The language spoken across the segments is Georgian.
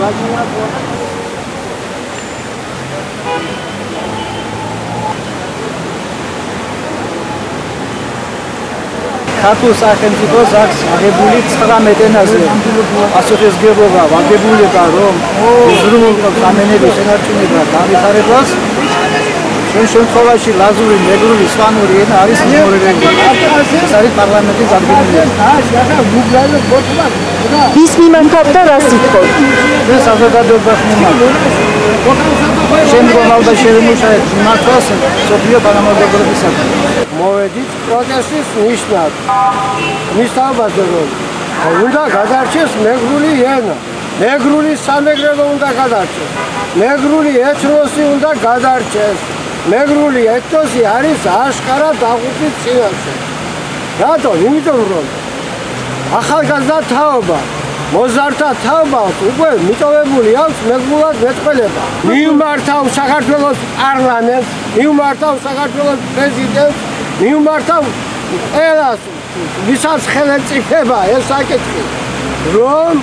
Lá de minha avó. ქართულ სახელმწიფოს აქვს აღებული 19 ენაზე პასუხისგებლობა ვაგებულება რომ ზრუნულყოფს ამენების შენარჩუნება განვითარებას ჩვენ შემთხვევაში ლაზური, მეგრული, სვანური ენა არის მემორიალური. ეს არის პარლამენტის ადგილი. ვის მიმართავ და რას ითხოვ? ეს საზოგადოებას მიმართ. შემდგომ ალბათ შევიმუშავეთ მიმართვას სოფიო პარლამენტობრივისაგან. მოვედით პროტესტის ნიშნად. მისთავაზე რომ უნდა გადარჩეს მეგრული ენა. მეგრული სამეგრელო უნდა გადარჩეს. მეგრული ეთნოსი უნდა გადარჩეს. მეგრული ეთნოსი არის აშკარა დაღუპვის წინაშე. რატომ? იმიტომ რომ ახალგაზრდა თაობა მოზართა თაობა უკვე მიტოვებული აქვს მეგრულად მეტყველება. მიუმართავ საქართველოს პარლამენტს, მიუმართავ საქართველოს პრეზიდენტს, მიუმართავ ყველას ვისაც ხელეწიფება ეს საკითხი. რომ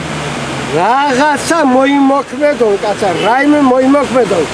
რაღაცა მოიმოქმედონ, კაცო, რაიმე მოიმოქმედონ.